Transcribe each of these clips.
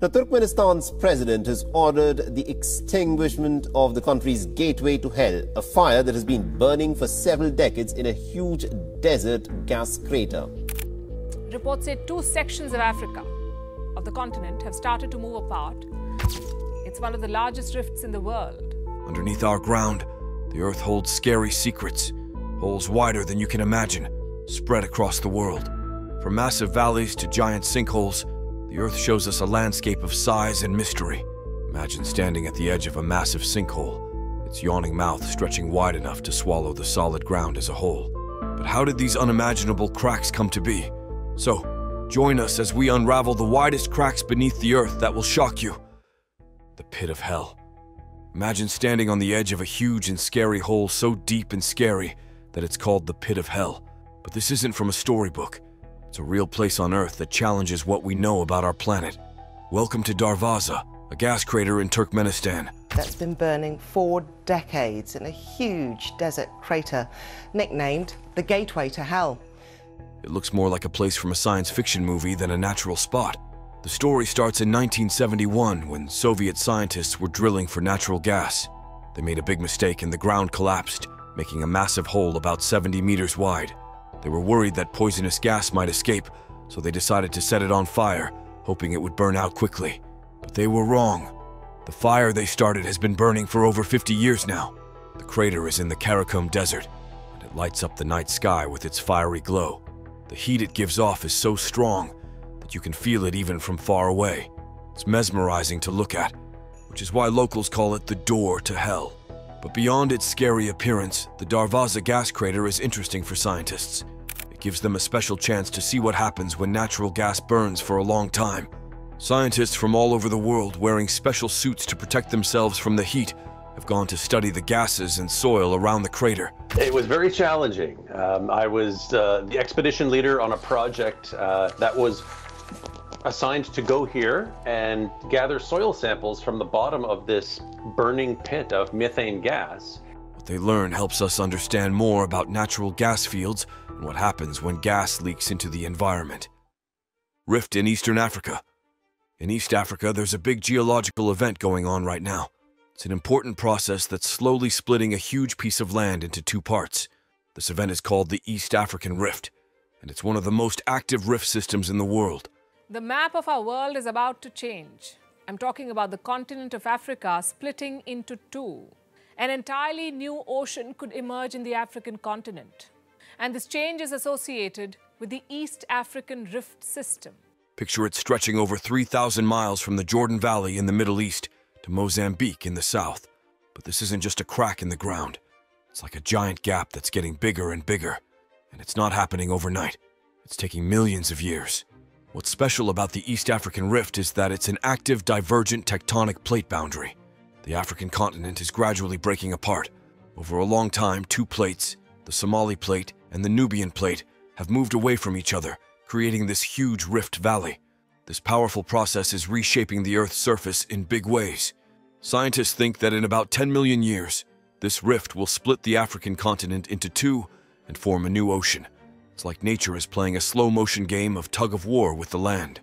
Now, Turkmenistan's president has ordered the extinguishment of the country's gateway to hell, a fire that has been burning for several decades in a huge desert gas crater. Reports say two sections of Africa, of the continent, have started to move apart. It's one of the largest rifts in the world. Underneath our ground, the Earth holds scary secrets, holes wider than you can imagine, spread across the world. From massive valleys to giant sinkholes, the Earth shows us a landscape of size and mystery. Imagine standing at the edge of a massive sinkhole, its yawning mouth stretching wide enough to swallow the solid ground as a whole. But how did these unimaginable cracks come to be? So, join us as we unravel the widest cracks beneath the Earth that will shock you. The pit of hell. Imagine standing on the edge of a huge and scary hole so deep and scary that it's called the pit of hell. But this isn't from a storybook. It's a real place on Earth that challenges what we know about our planet. Welcome to Darvaza, a gas crater in Turkmenistan. That's been burning for decades in a huge desert crater nicknamed the Gateway to Hell. It looks more like a place from a science fiction movie than a natural spot. The story starts in 1971 when Soviet scientists were drilling for natural gas. They made a big mistake and the ground collapsed, making a massive hole about 70 meters wide. They were worried that poisonous gas might escape, so they decided to set it on fire, hoping it would burn out quickly. But they were wrong. The fire they started has been burning for over 50 years now. The crater is in the Karakum Desert, and it lights up the night sky with its fiery glow. The heat it gives off is so strong that you can feel it even from far away. It's mesmerizing to look at, which is why locals call it the door to hell. But beyond its scary appearance, the Darvaza gas crater is interesting for scientists. It gives them a special chance to see what happens when natural gas burns for a long time. Scientists from all over the world wearing special suits to protect themselves from the heat have gone to study the gases and soil around the crater. It was very challenging. Um, I was uh, the expedition leader on a project uh, that was assigned to go here and gather soil samples from the bottom of this burning pit of methane gas. What they learn helps us understand more about natural gas fields and what happens when gas leaks into the environment. Rift in Eastern Africa. In East Africa, there's a big geological event going on right now. It's an important process that's slowly splitting a huge piece of land into two parts. This event is called the East African Rift, and it's one of the most active rift systems in the world. The map of our world is about to change. I'm talking about the continent of Africa splitting into two. An entirely new ocean could emerge in the African continent. And this change is associated with the East African Rift System. Picture it stretching over 3,000 miles from the Jordan Valley in the Middle East to Mozambique in the south. But this isn't just a crack in the ground. It's like a giant gap that's getting bigger and bigger. And it's not happening overnight. It's taking millions of years. What's special about the East African Rift is that it's an active divergent tectonic plate boundary. The African continent is gradually breaking apart. Over a long time, two plates, the Somali plate and the Nubian plate, have moved away from each other, creating this huge rift valley. This powerful process is reshaping the Earth's surface in big ways. Scientists think that in about 10 million years, this rift will split the African continent into two and form a new ocean. It's like nature is playing a slow motion game of tug of war with the land.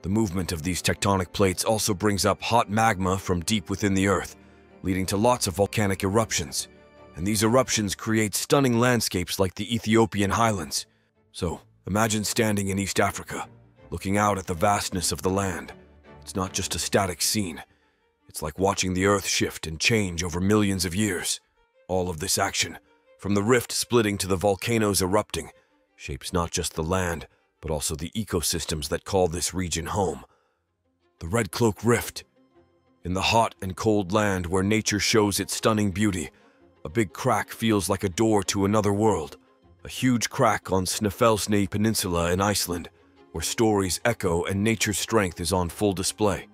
The movement of these tectonic plates also brings up hot magma from deep within the Earth, leading to lots of volcanic eruptions. And these eruptions create stunning landscapes like the Ethiopian highlands. So, imagine standing in East Africa, looking out at the vastness of the land. It's not just a static scene. It's like watching the Earth shift and change over millions of years. All of this action, from the rift splitting to the volcanoes erupting, shapes not just the land, but also the ecosystems that call this region home. The Red Cloak Rift. In the hot and cold land where nature shows its stunning beauty, a big crack feels like a door to another world. A huge crack on Snæfellsnes Peninsula in Iceland, where stories echo and nature's strength is on full display.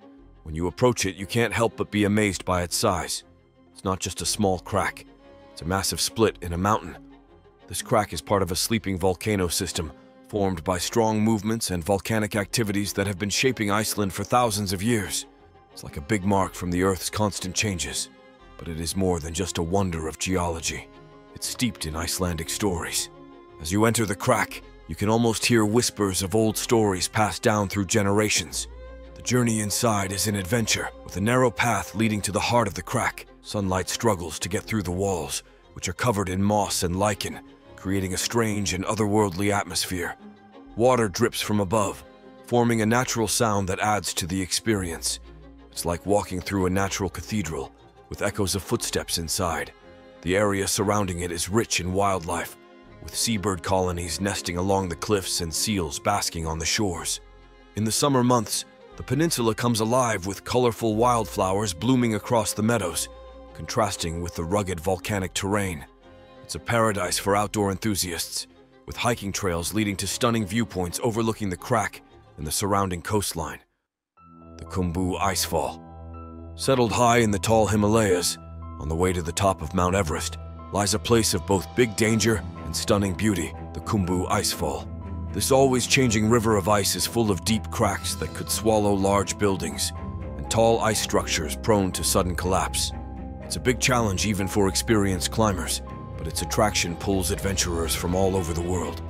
When you approach it, you can't help but be amazed by its size. It's not just a small crack, it's a massive split in a mountain. This crack is part of a sleeping volcano system formed by strong movements and volcanic activities that have been shaping Iceland for thousands of years. It's like a big mark from the Earth's constant changes, but it is more than just a wonder of geology. It's steeped in Icelandic stories. As you enter the crack, you can almost hear whispers of old stories passed down through generations. The journey inside is an adventure, with a narrow path leading to the heart of the crack. Sunlight struggles to get through the walls, which are covered in moss and lichen, creating a strange and otherworldly atmosphere. Water drips from above, forming a natural sound that adds to the experience. It's like walking through a natural cathedral, with echoes of footsteps inside. The area surrounding it is rich in wildlife, with seabird colonies nesting along the cliffs and seals basking on the shores. In the summer months, the peninsula comes alive with colorful wildflowers blooming across the meadows, contrasting with the rugged volcanic terrain. It's a paradise for outdoor enthusiasts, with hiking trails leading to stunning viewpoints overlooking the crack and the surrounding coastline. The Khumbu Icefall. Settled high in the tall Himalayas, on the way to the top of Mount Everest, lies a place of both big danger and stunning beauty, the Khumbu Icefall. This always changing river of ice is full of deep cracks that could swallow large buildings and tall ice structures prone to sudden collapse. It's a big challenge even for experienced climbers, but its attraction pulls adventurers from all over the world.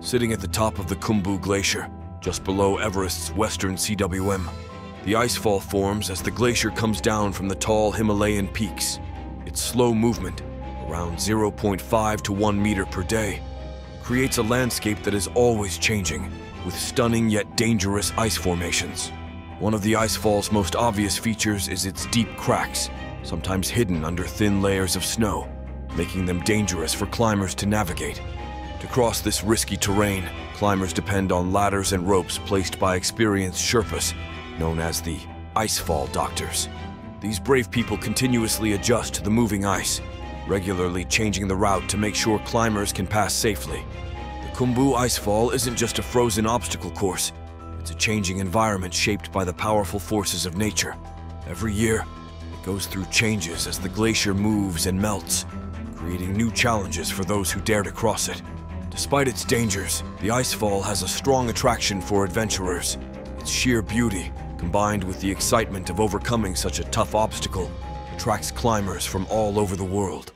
Sitting at the top of the Khumbu Glacier, just below Everest's western CWM, the icefall forms as the glacier comes down from the tall Himalayan peaks. Its slow movement, around 0.5 to 1 meter per day, creates a landscape that is always changing, with stunning yet dangerous ice formations. One of the icefall's most obvious features is its deep cracks, sometimes hidden under thin layers of snow, making them dangerous for climbers to navigate. To cross this risky terrain, climbers depend on ladders and ropes placed by experienced Sherpas, known as the Icefall Doctors. These brave people continuously adjust to the moving ice, regularly changing the route to make sure climbers can pass safely. The Khumbu Icefall isn't just a frozen obstacle course, it's a changing environment shaped by the powerful forces of nature. Every year, it goes through changes as the glacier moves and melts, creating new challenges for those who dare to cross it. Despite its dangers, the Icefall has a strong attraction for adventurers. Its sheer beauty, combined with the excitement of overcoming such a tough obstacle, attracts climbers from all over the world.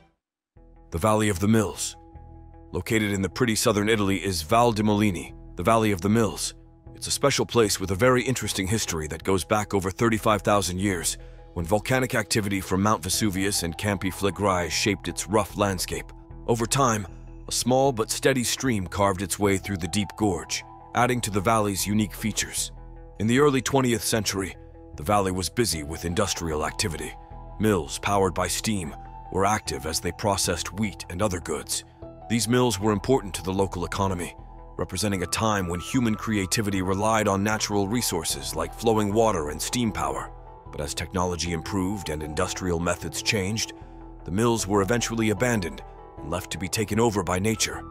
The Valley of the Mills. Located in the pretty southern Italy is Val di Molini, the Valley of the Mills. It's a special place with a very interesting history that goes back over 35,000 years, when volcanic activity from Mount Vesuvius and Campi Flegrei shaped its rough landscape. Over time, a small but steady stream carved its way through the deep gorge, adding to the valley's unique features. In the early 20th century, the valley was busy with industrial activity. Mills powered by steam were active as they processed wheat and other goods. These mills were important to the local economy, representing a time when human creativity relied on natural resources like flowing water and steam power. But as technology improved and industrial methods changed, the mills were eventually abandoned and left to be taken over by nature.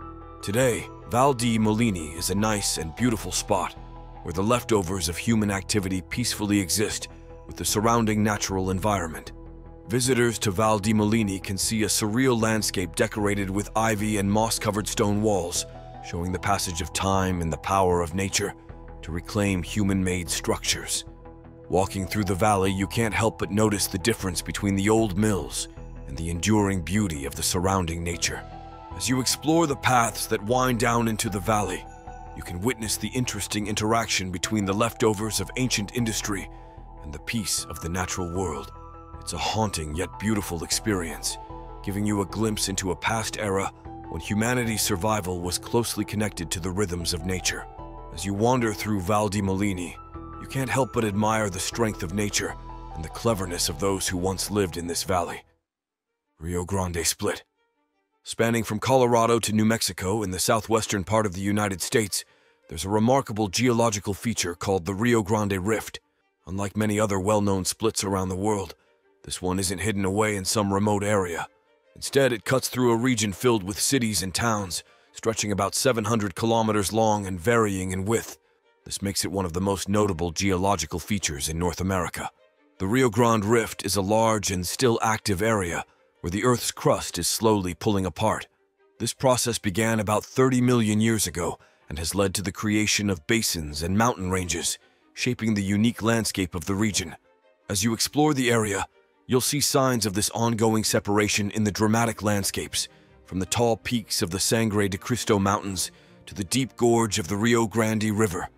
Today, Val di Molini is a nice and beautiful spot where the leftovers of human activity peacefully exist with the surrounding natural environment. Visitors to Val di Molini can see a surreal landscape decorated with ivy and moss-covered stone walls, showing the passage of time and the power of nature to reclaim human-made structures. Walking through the valley, you can't help but notice the difference between the old mills and the enduring beauty of the surrounding nature. As you explore the paths that wind down into the valley, you can witness the interesting interaction between the leftovers of ancient industry and the peace of the natural world. It's a haunting yet beautiful experience, giving you a glimpse into a past era when humanity's survival was closely connected to the rhythms of nature. As you wander through Val di Molini, you can't help but admire the strength of nature and the cleverness of those who once lived in this valley. Rio Grande Split. Spanning from Colorado to New Mexico in the southwestern part of the United States, there's a remarkable geological feature called the Rio Grande Rift. Unlike many other well-known splits around the world, this one isn't hidden away in some remote area. Instead, it cuts through a region filled with cities and towns, stretching about 700 kilometers long and varying in width. This makes it one of the most notable geological features in North America. The Rio Grande Rift is a large and still active area where the Earth's crust is slowly pulling apart. This process began about 30 million years ago and has led to the creation of basins and mountain ranges, shaping the unique landscape of the region. As you explore the area, you'll see signs of this ongoing separation in the dramatic landscapes, from the tall peaks of the Sangre de Cristo Mountains to the deep gorge of the Rio Grande River.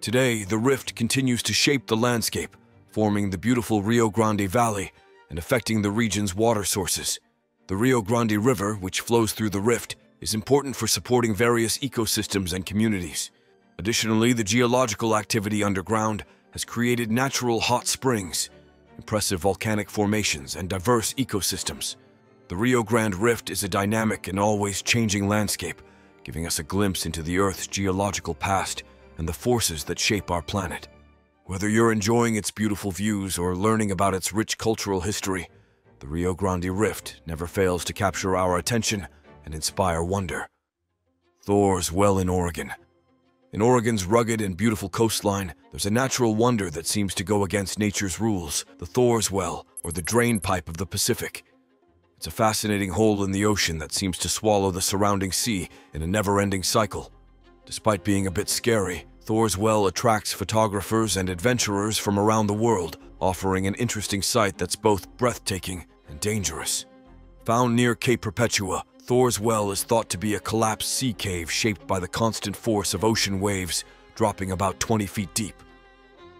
Today, the rift continues to shape the landscape, forming the beautiful Rio Grande Valley and affecting the region's water sources. The Rio Grande River, which flows through the rift, is important for supporting various ecosystems and communities. Additionally, the geological activity underground has created natural hot springs, impressive volcanic formations, and diverse ecosystems. The Rio Grande Rift is a dynamic and always changing landscape, giving us a glimpse into the Earth's geological past and the forces that shape our planet. Whether you're enjoying its beautiful views or learning about its rich cultural history, the Rio Grande Rift never fails to capture our attention and inspire wonder. Thor's Well in Oregon. In Oregon's rugged and beautiful coastline, there's a natural wonder that seems to go against nature's rules the Thor's Well, or the drain pipe of the Pacific. It's a fascinating hole in the ocean that seems to swallow the surrounding sea in a never ending cycle. Despite being a bit scary, Thor's Well attracts photographers and adventurers from around the world, offering an interesting sight that's both breathtaking and dangerous. Found near Cape Perpetua, Thor's Well is thought to be a collapsed sea cave shaped by the constant force of ocean waves dropping about 20 feet deep.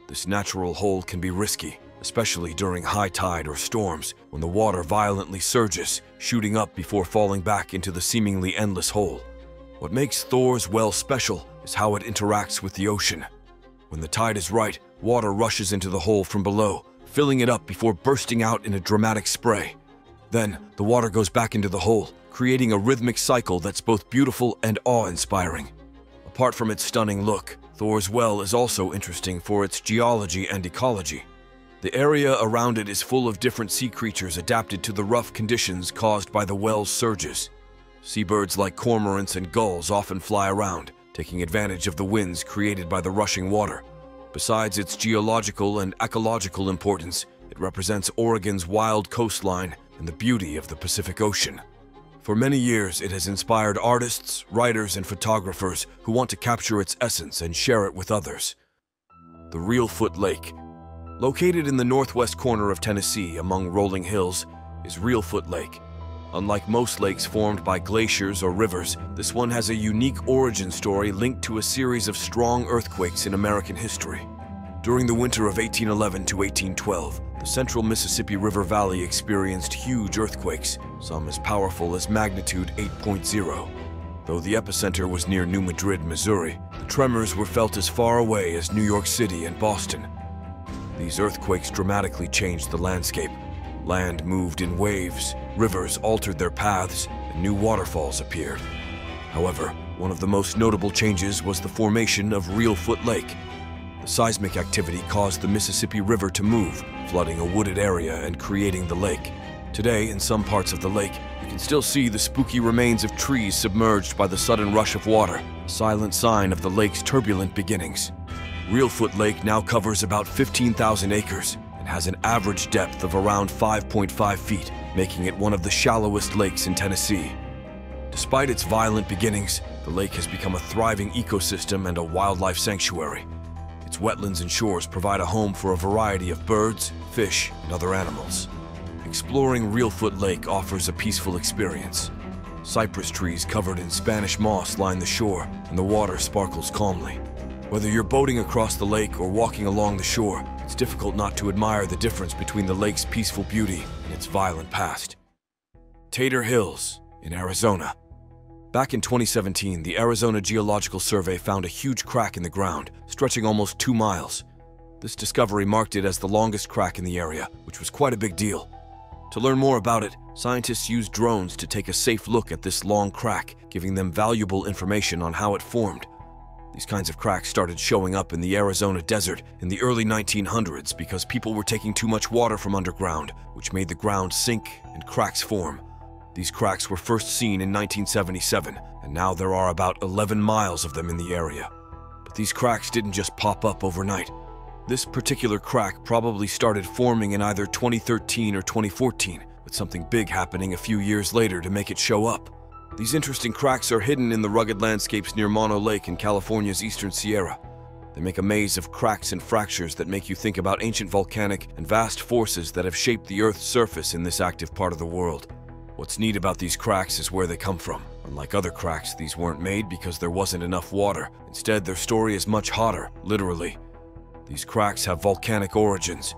This natural hole can be risky, especially during high tide or storms when the water violently surges, shooting up before falling back into the seemingly endless hole. What makes Thor's Well special is how it interacts with the ocean. When the tide is right, water rushes into the hole from below, filling it up before bursting out in a dramatic spray. Then, the water goes back into the hole, creating a rhythmic cycle that's both beautiful and awe-inspiring. Apart from its stunning look, Thor's Well is also interesting for its geology and ecology. The area around it is full of different sea creatures adapted to the rough conditions caused by the well's surges. Seabirds like cormorants and gulls often fly around, taking advantage of the winds created by the rushing water. Besides its geological and ecological importance, it represents Oregon's wild coastline and the beauty of the Pacific Ocean. For many years, it has inspired artists, writers, and photographers who want to capture its essence and share it with others. The Reelfoot Lake. Located in the northwest corner of Tennessee among rolling hills is Reelfoot Lake. Unlike most lakes formed by glaciers or rivers, this one has a unique origin story linked to a series of strong earthquakes in American history. During the winter of 1811 to 1812, the central Mississippi River Valley experienced huge earthquakes, some as powerful as magnitude 8.0. Though the epicenter was near New Madrid, Missouri, the tremors were felt as far away as New York City and Boston. These earthquakes dramatically changed the landscape. Land moved in waves, rivers altered their paths, and new waterfalls appeared. However, one of the most notable changes was the formation of Reelfoot Lake, The Seismic activity caused the Mississippi River to move, flooding a wooded area and creating the lake. Today, in some parts of the lake, you can still see the spooky remains of trees submerged by the sudden rush of water, a silent sign of the lake's turbulent beginnings. Reelfoot Lake now covers about 15,000 acres has an average depth of around 5.5 feet, making it one of the shallowest lakes in Tennessee. Despite its violent beginnings, the lake has become a thriving ecosystem and a wildlife sanctuary. Its wetlands and shores provide a home for a variety of birds, fish, and other animals. Exploring Reelfoot Lake offers a peaceful experience. Cypress trees covered in Spanish moss line the shore, and the water sparkles calmly. Whether you're boating across the lake or walking along the shore, it's difficult not to admire the difference between the lake's peaceful beauty and its violent past. Tator Hills in Arizona Back in 2017, the Arizona Geological Survey found a huge crack in the ground, stretching almost two miles. This discovery marked it as the longest crack in the area, which was quite a big deal. To learn more about it, scientists used drones to take a safe look at this long crack, giving them valuable information on how it formed. These kinds of cracks started showing up in the Arizona desert in the early 1900s because people were taking too much water from underground, which made the ground sink and cracks form. These cracks were first seen in 1977, and now there are about 11 miles of them in the area. But these cracks didn't just pop up overnight. This particular crack probably started forming in either 2013 or 2014, with something big happening a few years later to make it show up. These interesting cracks are hidden in the rugged landscapes near Mono Lake in California's eastern Sierra. They make a maze of cracks and fractures that make you think about ancient volcanic and vast forces that have shaped the Earth's surface in this active part of the world. What's neat about these cracks is where they come from. Unlike other cracks, these weren't made because there wasn't enough water. Instead, their story is much hotter, literally. These cracks have volcanic origins.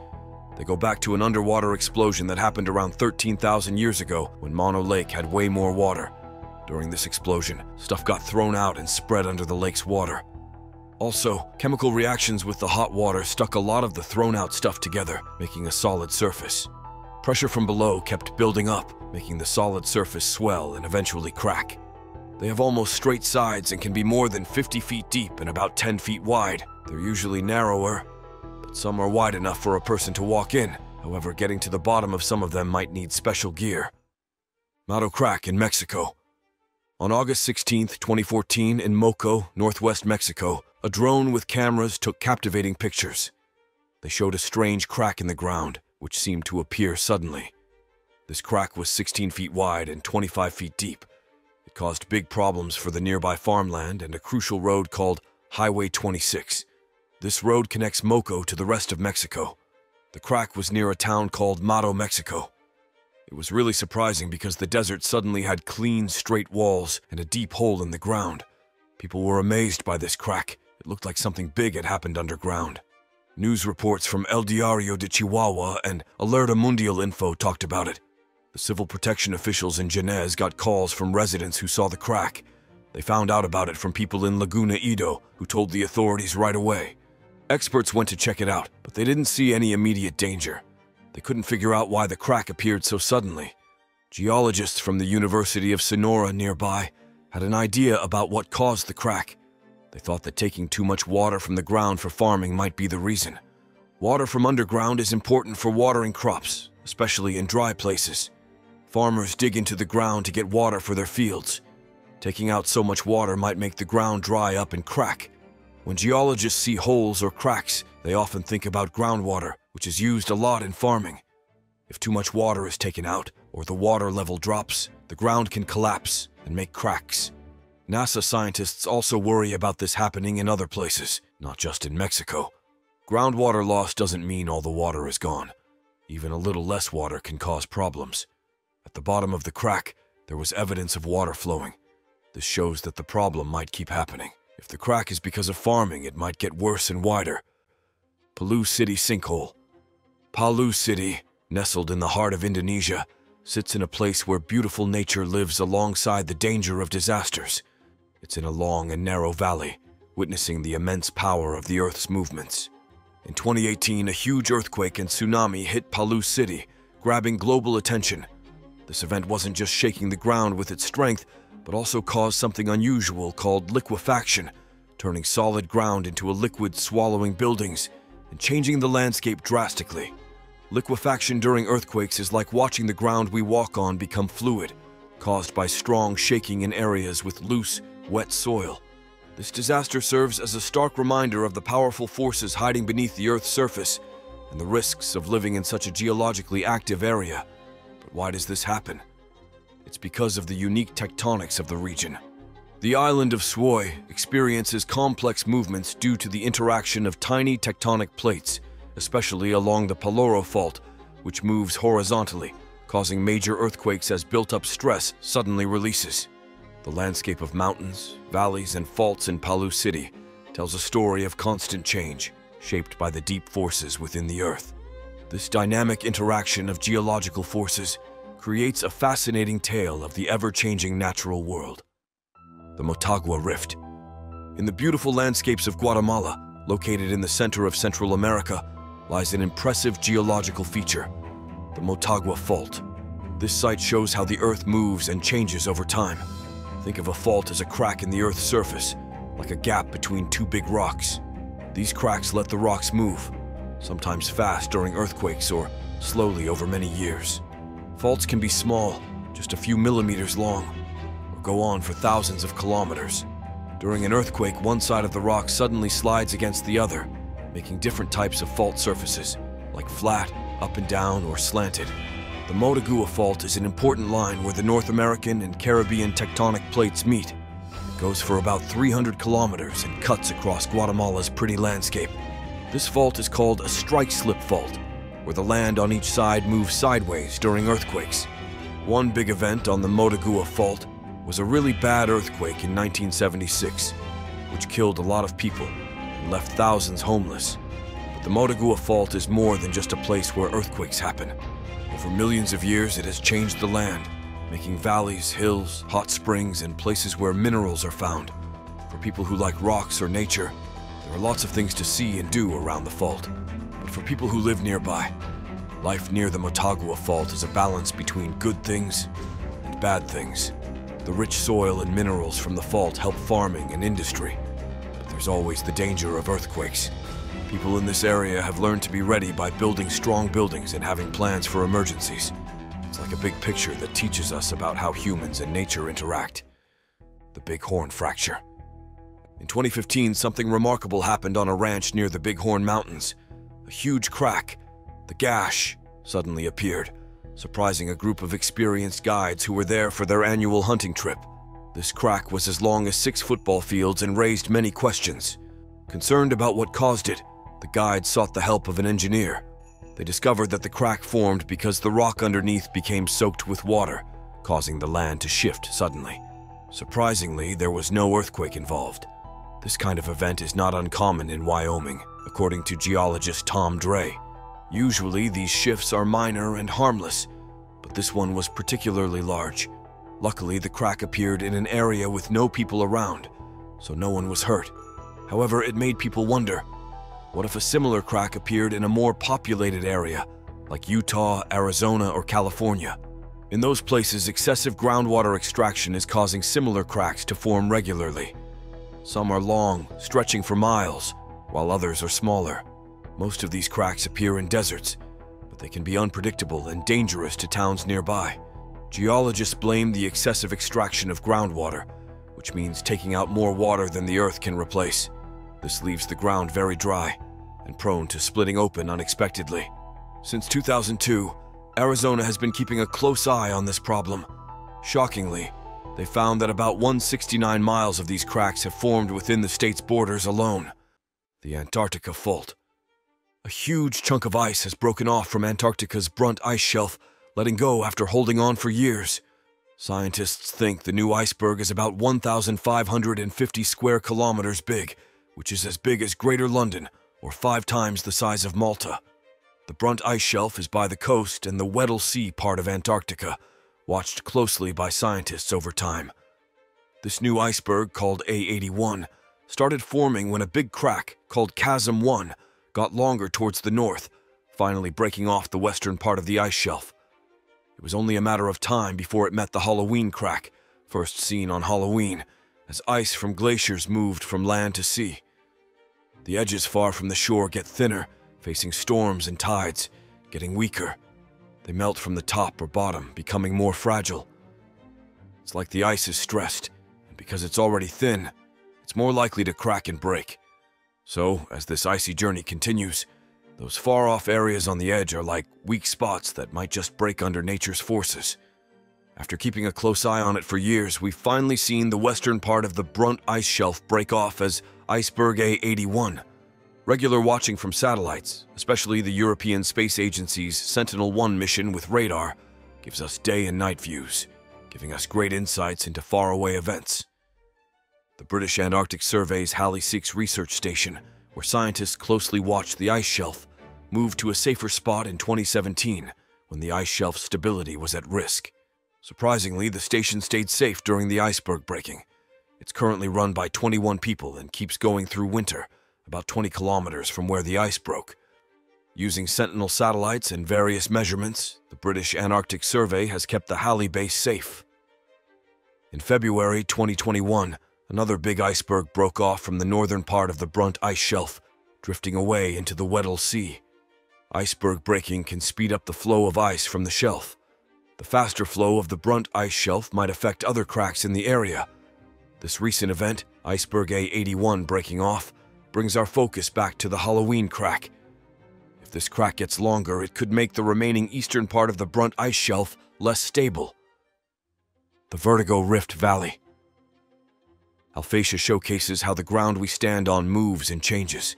They go back to an underwater explosion that happened around 13,000 years ago when Mono Lake had way more water. During this explosion, stuff got thrown out and spread under the lake's water. Also, chemical reactions with the hot water stuck a lot of the thrown out stuff together, making a solid surface. Pressure from below kept building up, making the solid surface swell and eventually crack. They have almost straight sides and can be more than 50 feet deep and about 10 feet wide. They're usually narrower, but some are wide enough for a person to walk in. However, getting to the bottom of some of them might need special gear. Mato Crack in Mexico. On August 16, 2014, in Moco, northwest Mexico, a drone with cameras took captivating pictures. They showed a strange crack in the ground, which seemed to appear suddenly. This crack was 16 feet wide and 25 feet deep. It caused big problems for the nearby farmland and a crucial road called Highway 26. This road connects Moco to the rest of Mexico. The crack was near a town called Mato, Mexico. It was really surprising because the desert suddenly had clean, straight walls and a deep hole in the ground. People were amazed by this crack. It looked like something big had happened underground. News reports from El Diario de Chihuahua and Alerta Mundial Info talked about it. The civil protection officials in Jenez got calls from residents who saw the crack. They found out about it from people in Laguna Ido who told the authorities right away. Experts went to check it out, but they didn't see any immediate danger. They couldn't figure out why the crack appeared so suddenly. Geologists from the University of Sonora nearby had an idea about what caused the crack. They thought that taking too much water from the ground for farming might be the reason. Water from underground is important for watering crops, especially in dry places. Farmers dig into the ground to get water for their fields. Taking out so much water might make the ground dry up and crack, when geologists see holes or cracks, they often think about groundwater, which is used a lot in farming. If too much water is taken out, or the water level drops, the ground can collapse and make cracks. NASA scientists also worry about this happening in other places, not just in Mexico. Groundwater loss doesn't mean all the water is gone. Even a little less water can cause problems. At the bottom of the crack, there was evidence of water flowing. This shows that the problem might keep happening. If the crack is because of farming, it might get worse and wider. Palu City Sinkhole. Palu City, nestled in the heart of Indonesia, sits in a place where beautiful nature lives alongside the danger of disasters. It's in a long and narrow valley, witnessing the immense power of the Earth's movements. In 2018, a huge earthquake and tsunami hit Palu City, grabbing global attention. This event wasn't just shaking the ground with its strength, but also caused something unusual called liquefaction, turning solid ground into a liquid swallowing buildings and changing the landscape drastically. Liquefaction during earthquakes is like watching the ground we walk on become fluid, caused by strong shaking in areas with loose, wet soil. This disaster serves as a stark reminder of the powerful forces hiding beneath the Earth's surface and the risks of living in such a geologically active area. But why does this happen? It's because of the unique tectonics of the region. The island of Swoy experiences complex movements due to the interaction of tiny tectonic plates, especially along the Palu-Koro Fault, which moves horizontally, causing major earthquakes as built-up stress suddenly releases. The landscape of mountains, valleys, and faults in Palu City tells a story of constant change, shaped by the deep forces within the Earth. This dynamic interaction of geological forces creates a fascinating tale of the ever-changing natural world. The Motagua Rift. In the beautiful landscapes of Guatemala, located in the center of Central America, lies an impressive geological feature, the Motagua Fault. This site shows how the Earth moves and changes over time. Think of a fault as a crack in the Earth's surface, like a gap between two big rocks. These cracks let the rocks move, sometimes fast during earthquakes or slowly over many years. Faults can be small, just a few millimeters long, or go on for thousands of kilometers. During an earthquake, one side of the rock suddenly slides against the other, making different types of fault surfaces, like flat, up and down, or slanted. The Motagua Fault is an important line where the North American and Caribbean tectonic plates meet. It goes for about 300 kilometers and cuts across Guatemala's pretty landscape. This fault is called a strike slip fault, where the land on each side moves sideways during earthquakes. One big event on the Motagua Fault was a really bad earthquake in 1976, which killed a lot of people and left thousands homeless. But the Motagua Fault is more than just a place where earthquakes happen. Over millions of years, it has changed the land, making valleys, hills, hot springs, and places where minerals are found. For people who like rocks or nature, there are lots of things to see and do around the fault. But for people who live nearby, life near the Motagua Fault is a balance between good things and bad things. The rich soil and minerals from the fault help farming and industry, there's always the danger of earthquakes. People in this area have learned to be ready by building strong buildings and having plans for emergencies. It's like a big picture that teaches us about how humans and nature interact. The Big Horn Fracture. In 2015, something remarkable happened on a ranch near the Bighorn Mountains. A huge crack, the gash, suddenly appeared surprising a group of experienced guides who were there for their annual hunting trip. This crack was as long as six football fields and raised many questions. Concerned about what caused it, the guides sought the help of an engineer. They discovered that the crack formed because the rock underneath became soaked with water, causing the land to shift suddenly. Surprisingly, there was no earthquake involved. This kind of event is not uncommon in Wyoming, according to geologist Tom Dray. Usually, these shifts are minor and harmless, but this one was particularly large. Luckily, the crack appeared in an area with no people around, so no one was hurt. However, it made people wonder, what if a similar crack appeared in a more populated area, like Utah, Arizona, or California? In those places, excessive groundwater extraction is causing similar cracks to form regularly. Some are long, stretching for miles, while others are smaller. Most of these cracks appear in deserts, but they can be unpredictable and dangerous to towns nearby. Geologists blame the excessive extraction of groundwater, which means taking out more water than the earth can replace. This leaves the ground very dry and prone to splitting open unexpectedly. Since 2002, Arizona has been keeping a close eye on this problem. Shockingly, they found that about 169 miles of these cracks have formed within the state's borders alone. The Antarctica Fault. A huge chunk of ice has broken off from Antarctica's Brunt ice shelf, letting go after holding on for years. Scientists think the new iceberg is about 1,550 square kilometers big, which is as big as Greater London, or five times the size of Malta. The Brunt ice shelf is by the coast and the Weddell Sea part of Antarctica, watched closely by scientists over time. This new iceberg, called A81, started forming when a big crack, called Chasm 1, got longer towards the north, finally breaking off the western part of the ice shelf. It was only a matter of time before it met the Halloween crack, first seen on Halloween, as ice from glaciers moved from land to sea. The edges far from the shore get thinner, facing storms and tides, getting weaker. They melt from the top or bottom, becoming more fragile. It's like the ice is stressed, and because it's already thin, it's more likely to crack and break. So, as this icy journey continues, those far off areas on the edge are like weak spots that might just break under nature's forces. After keeping a close eye on it for years, we've finally seen the western part of the Brunt ice shelf break off as Iceberg A81. Regular watching from satellites, especially the European Space Agency's Sentinel-1 mission with radar, gives us day and night views, giving us great insights into faraway events. The British Antarctic Survey's Halley 6 research station, where scientists closely watch the ice shelf, moved to a safer spot in 2017 when the ice shelf's stability was at risk. Surprisingly, the station stayed safe during the iceberg breaking. It's currently run by 21 people and keeps going through winter, about 20 kilometers from where the ice broke. Using Sentinel satellites and various measurements, the British Antarctic Survey has kept the Halley base safe. In February 2021, Another big iceberg broke off from the northern part of the Brunt ice shelf, drifting away into the Weddell Sea. Iceberg breaking can speed up the flow of ice from the shelf. The faster flow of the Brunt ice shelf might affect other cracks in the area. This recent event, Iceberg A81 breaking off, brings our focus back to the Halloween crack. If this crack gets longer, it could make the remaining eastern part of the Brunt ice shelf less stable. The Vertigo Rift Valley. Alphatia showcases how the ground we stand on moves and changes.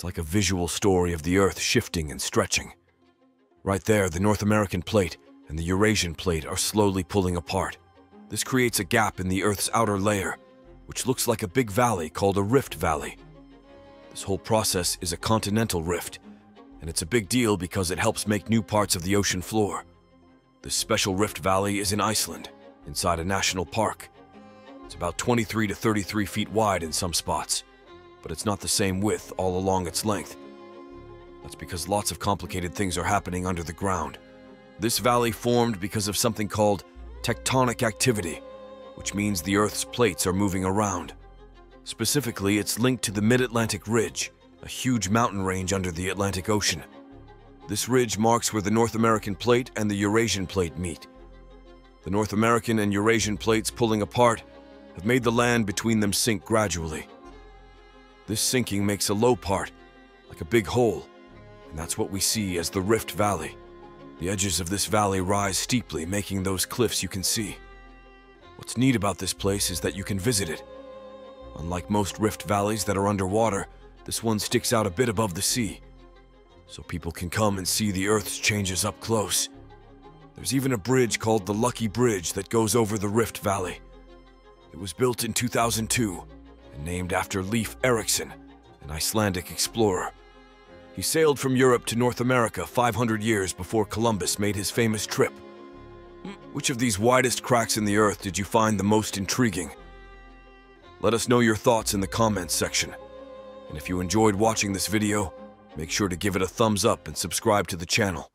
It's like a visual story of the Earth shifting and stretching. Right there, the North American plate and the Eurasian plate are slowly pulling apart. This creates a gap in the Earth's outer layer, which looks like a big valley called a rift valley. This whole process is a continental rift, and it's a big deal because it helps make new parts of the ocean floor. This special rift valley is in Iceland, inside a national park. It's about 23 to 33 feet wide in some spots, but it's not the same width all along its length. That's because lots of complicated things are happening under the ground. This valley formed because of something called tectonic activity, which means the Earth's plates are moving around. Specifically, it's linked to the Mid-Atlantic Ridge, a huge mountain range under the Atlantic Ocean. This ridge marks where the North American plate and the Eurasian plate meet. The North American and Eurasian plates pulling apart have made the land between them sink gradually. This sinking makes a low part, like a big hole, and that's what we see as the Rift Valley. The edges of this valley rise steeply, making those cliffs you can see. What's neat about this place is that you can visit it. Unlike most rift valleys that are underwater, this one sticks out a bit above the sea, so people can come and see the Earth's changes up close. There's even a bridge called the Lucky Bridge that goes over the Rift Valley. It was built in 2002 and named after Leif Erikson, an Icelandic explorer. He sailed from Europe to North America 500 years before Columbus made his famous trip. Which of these widest cracks in the earth did you find the most intriguing? Let us know your thoughts in the comments section. And if you enjoyed watching this video, make sure to give it a thumbs up and subscribe to the channel.